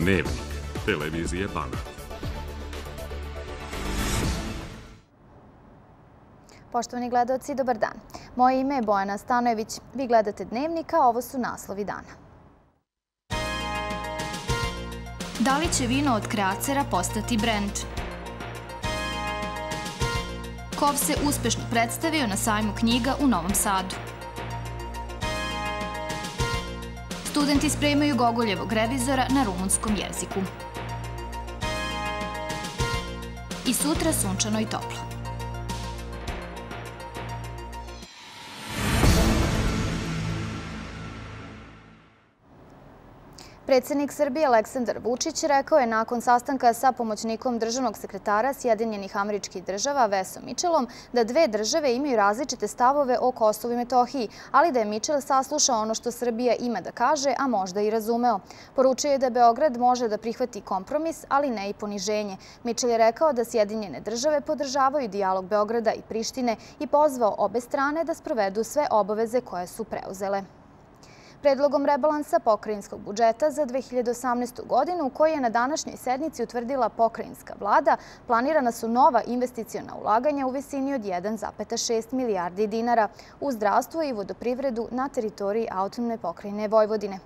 Dnevnik, televizije Banat. Poštovani gledalci, dobar dan. Moje ime je Bojana Stanojević. Vi gledate Dnevnika, a ovo su naslovi dana. Da li će vino od Kreacera postati brend? Kov se uspešno predstavio na sajmu knjiga u Novom Sadu. Studenti spremaju Gogoljevog revizora na rumunskom jeziku. I sutra sunčano i toplo. Predsednik Srbije Aleksandar Vučić rekao je nakon sastanka sa pomoćnikom državnog sekretara Sjedinjenih američkih država Vesom Mičelom da dve države imaju različite stavove o Kosovu i Metohiji, ali da je Mičel saslušao ono što Srbija ima da kaže, a možda i razumeo. Poručio je da Beograd može da prihvati kompromis, ali ne i poniženje. Mičel je rekao da Sjedinjene države podržavaju dijalog Beograda i Prištine i pozvao obe strane da sprovedu sve obaveze koje su preuzele. Predlogom rebalansa pokrajinskog budžeta za 2018. godinu, koji je na današnjoj sednici utvrdila pokrajinska vlada, planirana su nova investicijona ulaganja u visini od 1,6 milijardi dinara u zdravstvo i vodoprivredu na teritoriji autonomne pokrajine Vojvodine.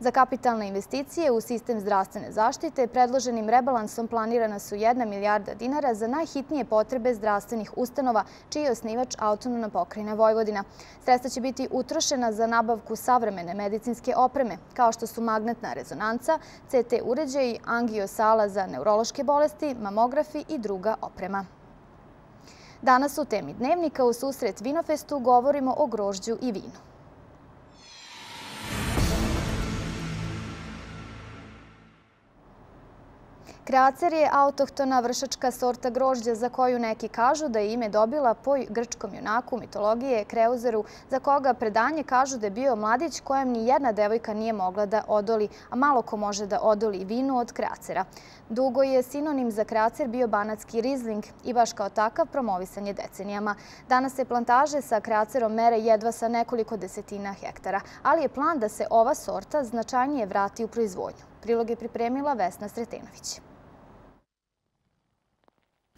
Za kapitalne investicije u sistem zdravstvene zaštite predloženim rebalansom planirana su 1 milijarda dinara za najhitnije potrebe zdravstvenih ustanova, čiji je osnivač autonomna pokrajina Vojvodina. Sredstva će biti utrošena za nabavku savremene medicinske opreme, kao što su magnetna rezonanca, CT uređaji, angiosala za neurološke bolesti, mamografi i druga oprema. Danas u temi dnevnika u susret Vinofestu govorimo o grožđu i vinu. Kreacer je autohtona vršačka sorta grožđa za koju neki kažu da je ime dobila po grčkom junaku mitologije Kreuzeru, za koga predanje kažu da je bio mladić kojem ni jedna devojka nije mogla da odoli, a malo ko može da odoli vinu od kreacera. Dugo je sinonim za kreacer bio banatski rizling i baš kao takav promovisan je decenijama. Danas se plantaže sa kreacerom mere jedva sa nekoliko desetina hektara, ali je plan da se ova sorta značajnije vrati u proizvodnju. Prilog je pripremila Vesna Sretenović.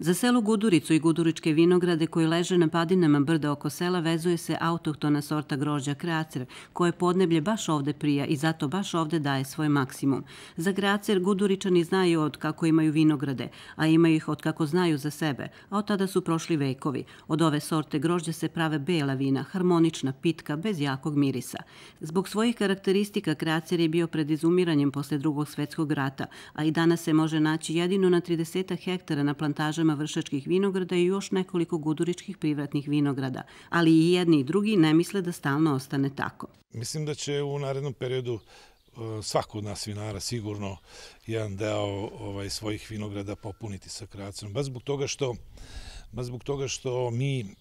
Za selo Guduricu i Guduričke vinograde koji leže na padinama brda oko sela vezuje se autohtona sorta grožđa Kracer, koje podneblje baš ovde prija i zato baš ovde daje svoj maksimum. Za Kracer Guduričani znaju od kako imaju vinograde, a imaju ih od kako znaju za sebe, a od tada su prošli vekovi. Od ove sorte grožđa se prave bela vina, harmonična, pitka, bez jakog mirisa. Zbog svojih karakteristika Kracer je bio pred izumiranjem posle drugog svetskog rata, a i danas se može naći jedino na 30 hektara na plantažama farma vršačkih vinograda i još nekoliko guduričkih privratnih vinograda, ali i jedni i drugi ne misle da stalno ostane tako. Mislim da će u narednom periodu e, svako od nas vinara sigurno jedan deo ovaj, svojih vinograda popuniti sa kreacijom. Baš zbog toga što, baš zbog toga što mi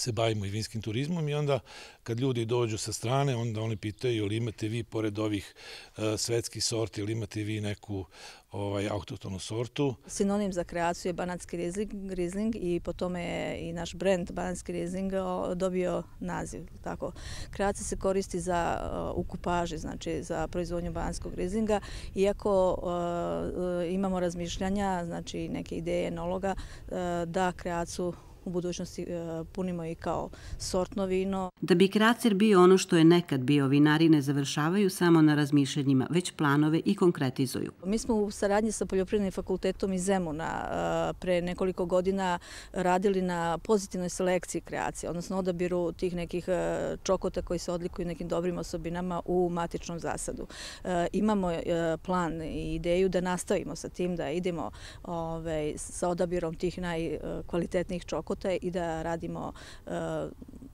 se bavimo i vinskim turizmom i onda kad ljudi dođu sa strane, onda oni pitaju ili imate vi pored ovih uh, svetskih sorti, ili imate vi neku ovaj, autotonu sortu. Sinonim za kreaciju je banatski rizling, rizling i po tome je i naš brend banatski rizling dobio naziv. Tako. Kreacija se koristi za uh, ukupaži, znači za proizvodnju banatskog rizlinga, iako uh, imamo razmišljanja, znači neke ideje enologa, da kreaciju u budućnosti e, punimo i kao sortno vino. Da bi kracer bio ono što je nekad bio, vinari ne završavaju samo na razmišljanjima, već planove i konkretizuju. Mi smo u saradnji sa Poljoprivrednim fakultetom iz Zemuna e, pre nekoliko godina radili na pozitivnoj selekciji kreacije, odnosno odabiru tih nekih e, čokota koji se odlikuju nekim dobrim osobinama u matičnom zasadu. Imamo plan i ideju da nastavimo sa tim, da idemo ovaj, sa odabirom tih najkvalitetnijih čokota života i da radimo e,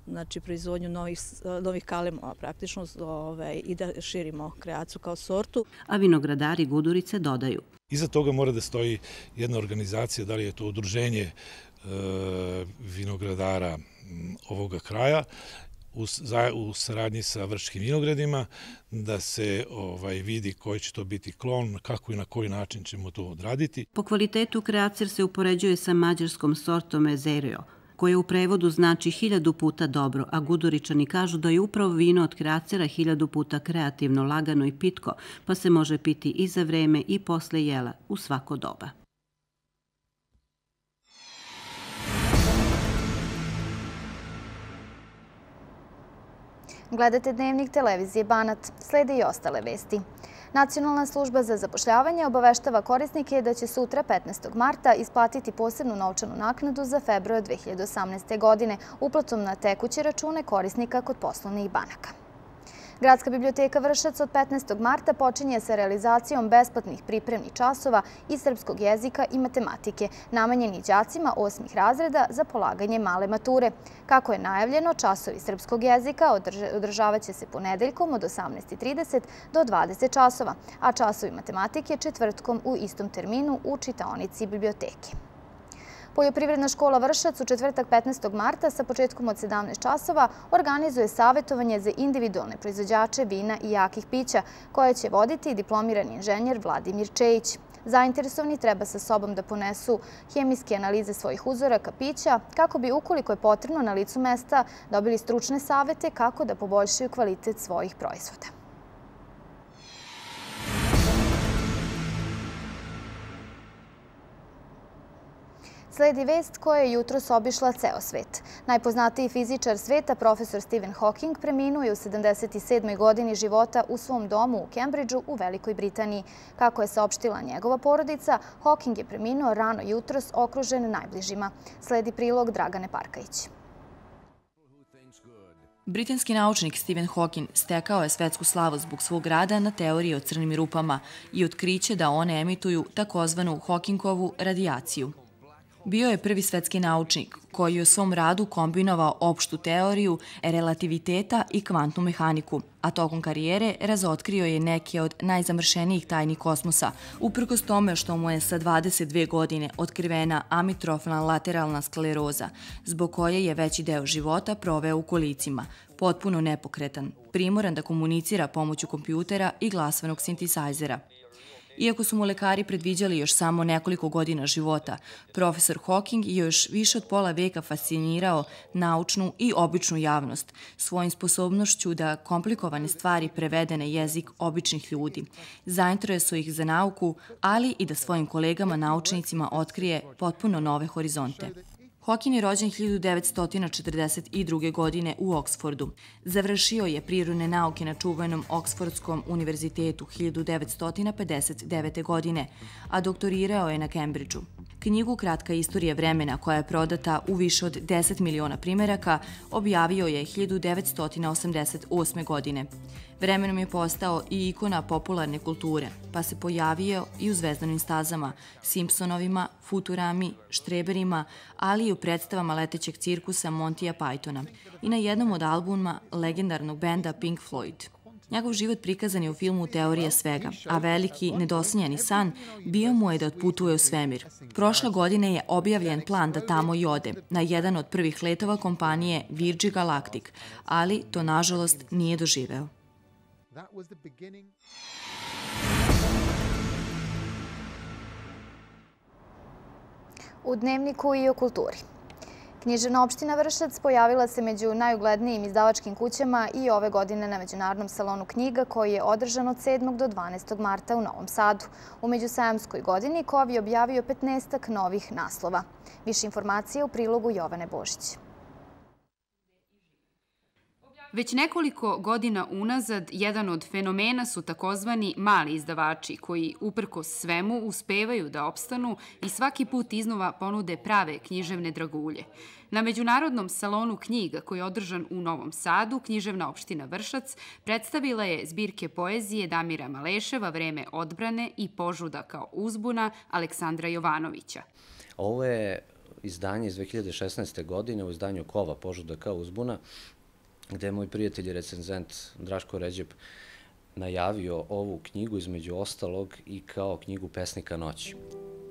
znači proizvodnju novih, novih kalemova praktično ovaj, i da širimo kreaciju kao sortu. A vinogradari Gudurice dodaju. Iza toga mora da stoji jedna organizacija, da li je to udruženje e, vinogradara ovoga kraja u, za, u saradnji sa vrškim vinogradima da se ovaj vidi koji će to biti klon, kako i na koji način ćemo to odraditi. Po kvalitetu kreacer se upoređuje sa mađarskom sortom Ezerio, koje u prevodu znači hiljadu puta dobro, a Guduričani kažu da je upravo vino od kracera hiljadu puta kreativno, lagano i pitko, pa se može piti i za vreme i posle jela, u svako doba. Gledate dnevnik televizije Banat. Slede i ostale vesti. Nacionalna služba za zapošljavanje obaveštava korisnike da će sutra 15. marta isplatiti posebnu novčanu naknadu za februar 2018. godine uplatom na tekuće račune korisnika kod poslovnih banaka. Gradska biblioteka Vršac od 15. marta počinje sa realizacijom besplatnih pripremnih časova iz srpskog jezika i matematike, namanjeni đacima osmih razreda za polaganje male mature. Kako je najavljeno, časovi srpskog jezika održavat će se ponedeljkom od 18.30 do 20 časova, a časovi matematike četvrtkom u istom terminu u čitaonici biblioteke. Poljoprivredna škola Vršac u četvrtak 15. marta sa početkom od 17 časova organizuje savjetovanje za individualne proizvođače vina i jakih pića koje će voditi diplomirani inženjer Vladimir Čejić. Zainteresovani treba sa sobom da ponesu hemijske analize svojih uzoraka pića kako bi ukoliko je potrebno na licu mesta dobili stručne savete kako da poboljšaju kvalitet svojih proizvoda. Sledi vest koja je jutros obišla ceo svet. Najpoznatiji fizičar sveta, profesor Stephen Hawking, preminuo je u 77. godini života u svom domu u Cambridgeu u Velikoj Britaniji. Kako je saopštila njegova porodica, Hawking je preminuo rano jutros okružen najbližima. Sledi prilog Dragane Parkajić. Britanski naučnik Stephen Hawking stekao je svetsku slavu zbog svog rada na teoriji o crnim rupama i otkriće da one emituju takozvanu Hawkingovu radijaciju. Bio je prvi svetski naučnik koji je u svom radu kombinovao opštu teoriju, relativiteta i kvantnu mehaniku, a tokom karijere razotkrio je neke od najzamršenijih tajni kosmosa, uprkos tome što mu je sa 22 godine otkrivena amitrofna lateralna skleroza, zbog koje je veći deo života proveo u kolicima, potpuno nepokretan, primoran da komunicira pomoću kompjutera i glasvanog sintisajzera. Iako su mu lekari predviđali još samo nekoliko godina života, profesor Hawking je još više od pola veka fascinirao naučnu i običnu javnost svojim sposobnošću da komplikovane stvari prevede na jezik običnih ljudi, zainteresuje ih za nauku, ali i da svojim kolegama naučnicima otkrije potpuno nove horizonte. Hawking je rođen 1942. godine u Oksfordu. Završio je prirodne nauke na čuvenom Oksfordskom univerzitetu 1959. godine, a doktorirao je na Cambridgeu. Knjigu Kratka istorija vremena, koja je prodata u više od 10 miliona primeraka, objavio je 1988. godine. Vremenom je postao i ikona popularne kulture, pa se pojavio i u zvezdanim stazama, Simpsonovima, Futurami, Štreberima, ali i u predstavama letećeg cirkusa Montija Pythona i na jednom od albuma legendarnog benda Pink Floyd. Njegov život prikazan je u filmu Teorija svega, a veliki, nedosanjani san bio mu je da otputuje u svemir. Prošle godine je objavljen plan da tamo i ode, na jedan od prvih letova kompanije Virgin Galactic, ali to nažalost nije doživeo. U dnevniku i o kulturi. Književna opština Vršac pojavila se među najuglednijim izdavačkim kućama i ove godine na Međunarodnom salonu knjiga koji je održan od 7. do 12. marta u Novom Sadu. U međusajamskoj godini KOV je objavio 15 novih naslova. Više informacije u prilogu Jovane Božić. Već nekoliko godina unazad jedan od fenomena su takozvani mali izdavači koji uprko svemu uspevaju da opstanu i svaki put iznova ponude prave književne dragulje. Na Međunarodnom salonu knjiga koji je održan u Novom Sadu, književna opština Vršac predstavila je zbirke poezije Damira Maleševa Vreme odbrane i Požuda kao uzbuna Aleksandra Jovanovića. Ovo je izdanje iz 2016. godine u izdanju Kova Požuda kao uzbuna gde je moj prijatelj i recenzent Draško Ređep najavio ovu knjigu između ostalog i kao knjigu Pesnika noći.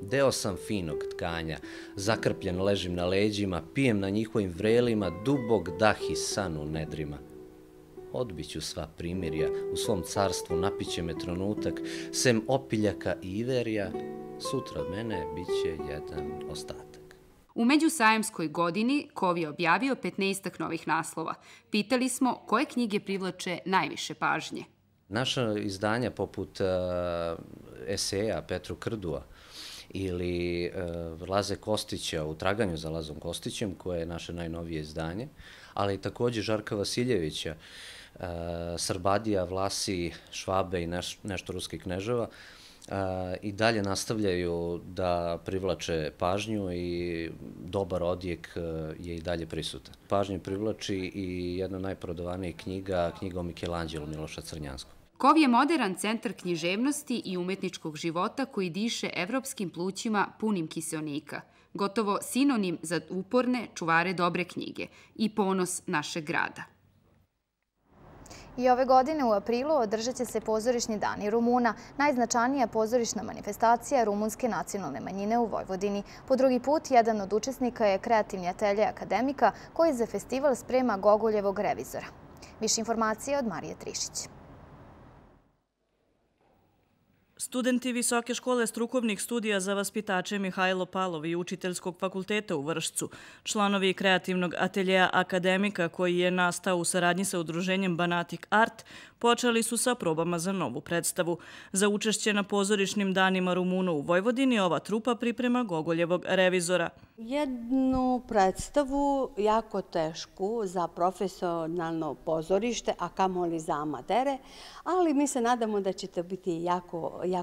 Deo sam finog tkanja, zakrpljen ležim na leđima, pijem na njihovim vrelima, dubog dah i san u nedrima. Odbiću sva primirja, u svom carstvu napiće me trenutak, sem opiljaka i iverija, sutra od mene biće jedan ostatak. U međusajemskoj godini Kov je objavio 15 novih naslova. Pitali smo koje knjige privlače najviše pažnje. Naša izdanja poput uh, eseja Petru Krdua ili uh, Laze Kostića u traganju za Lazom Kostićem, koje je naše najnovije izdanje, ali takođe Žarka Vasiljevića, uh, Srbadija, Vlasi, Švabe i neš, nešto ruskih kneževa, i dalje nastavljaju da privlače pažnju i dobar odjek je i dalje prisutan. Pažnju privlači i jedna najprodovanijih knjiga, knjiga o Michelangelo Miloša Crnjanskog. Kov je modern centar književnosti i umetničkog života koji diše evropskim plućima punim kiselnika, gotovo sinonim za uporne čuvare dobre knjige i ponos našeg grada. I ove godine u aprilu održat će se pozorišni dani Rumuna, najznačanija pozorišna manifestacija rumunske nacionalne manjine u Vojvodini. Po drugi put, jedan od učesnika je kreativni atelje akademika koji za festival sprema Gogoljevog revizora. Više informacije od Marije Trišić. Studenti Visoke škole strukovnih studija za vaspitače Mihajlo Palov i Učiteljskog fakulteta u Vršcu, članovi kreativnog ateljeja akademika koji je nastao u saradnji sa udruženjem Banatik Art, počeli su sa probama za novu predstavu. Za učešće na pozorišnim danima Rumuna u Vojvodini ova trupa priprema Gogoljevog revizora. Jednu predstavu jako tešku za profesionalno pozorište, a kamoli za amatere, ali mi se nadamo da će to biti jako, jako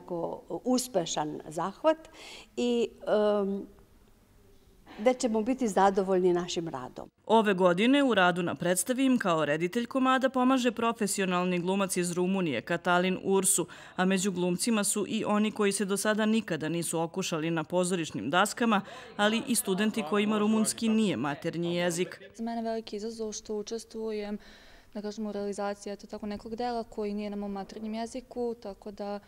uspešan zahvat i um, da ćemo biti zadovoljni našim radom. Ove godine u radu na predstavi im kao reditelj komada pomaže profesionalni glumac iz Rumunije, Katalin Ursu, a među glumcima su i oni koji se do sada nikada nisu okušali na pozorišnim daskama, ali i studenti kojima rumunski nije maternji jezik. Za mene veliki izazov što učestvujem da kažemo, u realizaciji eto, tako nekog dela koji nije na mom maternjem jeziku, tako da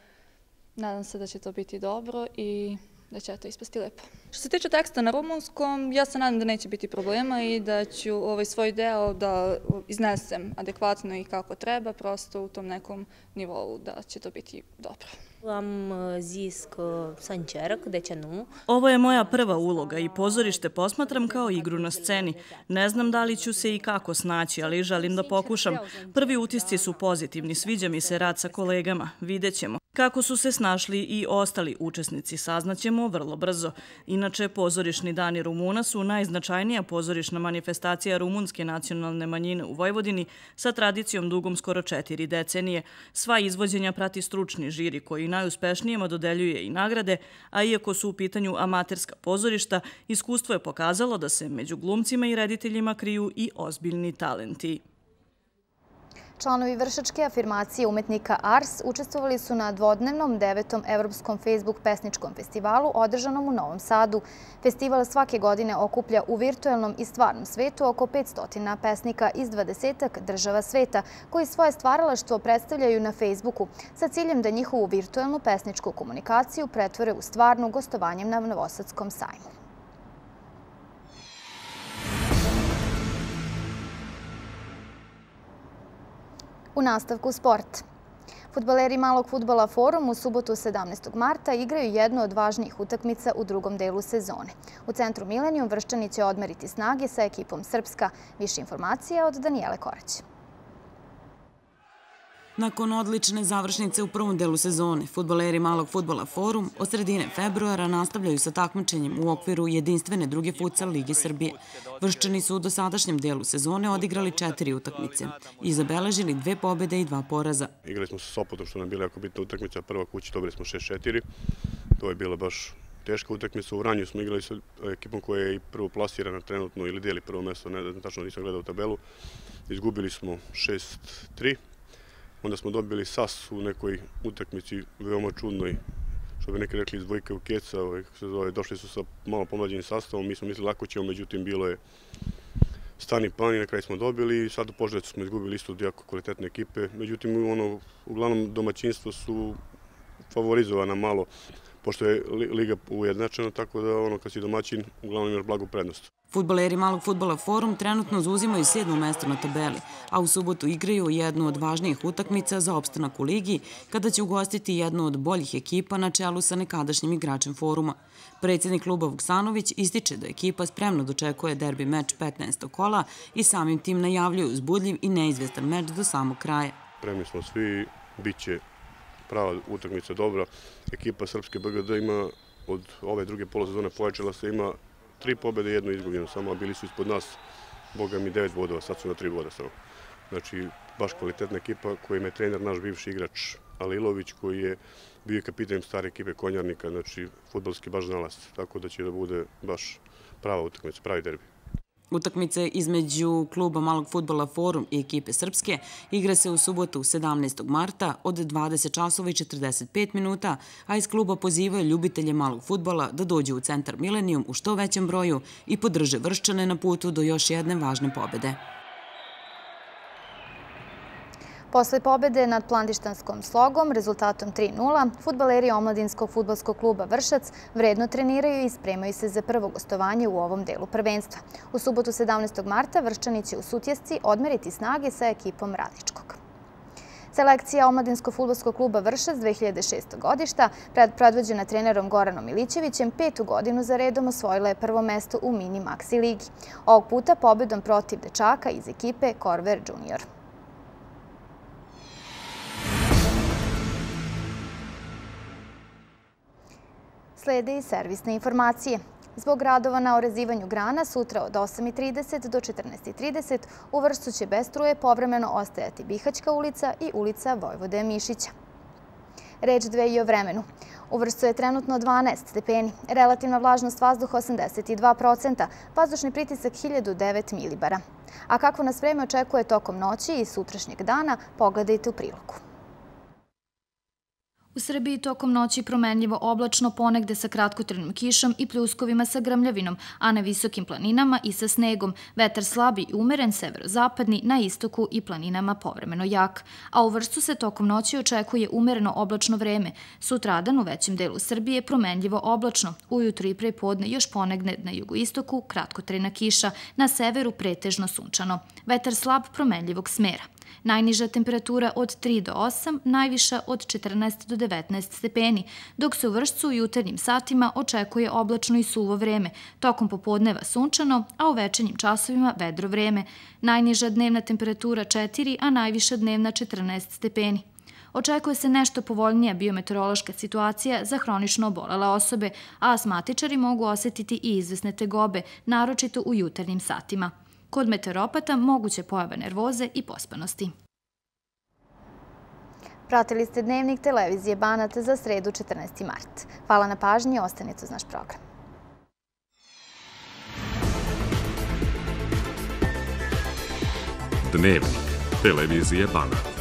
nadam se da će to biti dobro i da će to ispasti lepo. Što se tiče teksta na rumunskom, ja se nadam da neće biti problema i da ću ovaj svoj deo da iznesem adekvatno i kako treba, prosto u tom nekom nivou da će to biti dobro. Am uh, zis că să încerc, de ce nu? Ovo je moja prva uloga i pozorište posmatram kao igru na sceni. Ne znam da li ću se i kako snaći, ali želim da pokušam. Prvi utisci su pozitivni, sviđa mi se rad sa kolegama, vidjet ćemo. Kako su se snašli i ostali učesnici saznaćemo vrlo brzo. Inače, pozorišni dani Rumuna su najznačajnija pozorišna manifestacija rumunske nacionalne manjine u Vojvodini sa tradicijom dugom skoro četiri decenije. Sva izvođenja prati stručni žiri koji najuspešnijima dodeljuje i nagrade, a iako su u pitanju amaterska pozorišta, iskustvo je pokazalo da se među glumcima i rediteljima kriju i ozbiljni talenti. Članovi vršačke afirmacije umetnika Ars učestvovali su na dvodnevnom devetom Evropskom Facebook pesničkom festivalu održanom u Novom Sadu. Festival svake godine okuplja u virtuelnom i stvarnom svetu oko 500 pesnika iz 20 država sveta koji svoje stvaralaštvo predstavljaju na Facebooku sa ciljem da njihovu virtuelnu pesničku komunikaciju pretvore u stvarnu gostovanjem na Novosadskom sajmu. U nastavku sport. Futbaleri malog futbala Forum u subotu 17. marta igraju jednu od važnijih utakmica u drugom delu sezone. U centru Milenijum vršćani će odmeriti snage sa ekipom Srpska. Više informacije od Danijele Korać. Nakon odlične završnice u prvom delu sezone, futboleri Malog futbola Forum od sredine februara nastavljaju sa takmičenjem u okviru jedinstvene druge futsal Lige Srbije. Vrščani su u dosadašnjem delu sezone odigrali četiri utakmice i zabeležili dve pobede i dva poraza. Igrali smo sa Sopotom što nam bila jako bitna utakmica, prva kuća dobili smo 6-4. To je bila baš teška utakmica. U Vranju smo igrali sa ekipom koja je prvo plasirana trenutno ili deli prvo mesto, ne znam tačno nisam gledao tabelu. Izgubili smo 6-3 Onda smo dobili SAS u nekoj utakmici veoma čudnoj, što bi neki rekli iz dvojke u keca, ovaj, se zove, došli su sa malo pomlađenim sastavom, mi smo mislili lako ćemo, međutim bilo je stani plan i na kraj smo dobili i sad u Požarecu smo izgubili isto jako kvalitetne ekipe, međutim ono, uglavnom domaćinstva su favorizovana malo pošto je liga ujednačena, tako da ono kad si domaćin uglavnom imaš blagu prednost. Futboleri malog futbola Forum trenutno zauzimaju sedmo mesto na tabeli, a u subotu igraju jednu od važnijih utakmica za opstanak u ligi, kada će ugostiti jednu od boljih ekipa na čelu sa nekadašnjim igračem Foruma. Predsjednik kluba Vuksanović ističe da ekipa spremno dočekuje derbi meč 15. kola i samim tim najavljuju uzbudljiv i neizvestan meč do samog kraja. Spremni smo svi, bit će prava utakmica dobra. Ekipa Srpske BGD ima od ove druge polosezone pojačala se, ima tri pobjede jedno izgubljeno samo, a bili su ispod nas, boga mi, devet bodova, sad su na tri boda samo. Znači, baš kvalitetna ekipa kojim je trener naš bivši igrač Alilović, koji je bio kapitan stare ekipe Konjarnika, znači, futbalski baš znalac, tako da će da bude baš prava utakmica, pravi derbi. Utakmice između kluba malog futbola Forum i ekipe Srpske igra se u subotu 17. marta od 20 časova i 45 minuta, a iz kluba pozivaju ljubitelje malog futbola da dođu u centar Milenijum u što većem broju i podrže vrščane na putu do još jedne važne pobede. Posle pobede nad Plandištanskom slogom, rezultatom 3-0, futbaleri Omladinskog futbolskog kluba Vršac vredno treniraju i spremaju se za prvo gostovanje u ovom delu prvenstva. U subotu 17. marta Vrščani će u Sutjesci odmeriti snage sa ekipom Radičkog. Selekcija Omladinskog futbolskog kluba Vršac 2006. godišta, predvođena trenerom Goranom Milićevićem, petu godinu za redom osvojila je prvo mesto u Mini Maxi ligi. Ovog puta pobedom protiv dečaka iz ekipe Korver Junior. Slede i servisne informacije. Zbog radova na orezivanju grana sutra od 8.30 do 14.30 u vrstu će bez struje povremeno ostajati Bihaćka ulica i ulica Vojvode Mišića. Reč dve i o vremenu. U vrstu je trenutno 12 stepeni, relativna vlažnost vazduha 82%, vazdušni pritisak 1009 milibara. A kako nas vreme očekuje tokom noći i sutrašnjeg dana, pogledajte u prilogu. U Srbiji tokom noći promenljivo oblačno ponegde sa kratkotrenom kišom i pljuskovima sa grmljavinom, a na visokim planinama i sa snegom. Vetar slabi i umeren severozapadni, na istoku i planinama povremeno jak. A u vrstu se tokom noći očekuje umereno oblačno vreme. Sutradan u većem delu Srbije promenljivo oblačno. Ujutro i prepodne još ponegne na jugoistoku kratkotrena kiša, na severu pretežno sunčano. Vetar slab promenljivog smera. Najniža temperatura od 3 do 8, najviša od 14 do 19 stepeni, dok se u vršcu u jutarnjim satima očekuje oblačno i suvo vreme, tokom popodneva sunčano, a u večernjim časovima vedro vreme. Najniža dnevna temperatura 4, a najviša dnevna 14 stepeni. Očekuje se nešto povoljnija biometeorološka situacija za hronično obolele osobe, a asmatičari mogu osetiti i izvesne tegobe, naročito u jutarnjim satima. Kod meteoropata moguće pojave nervoze i pospanosti. Pratili ste dnevnik televizije Banat za sredu 14. mart. Hvala na pažnji i ostanite uz naš program. Dnevnik televizije Banat.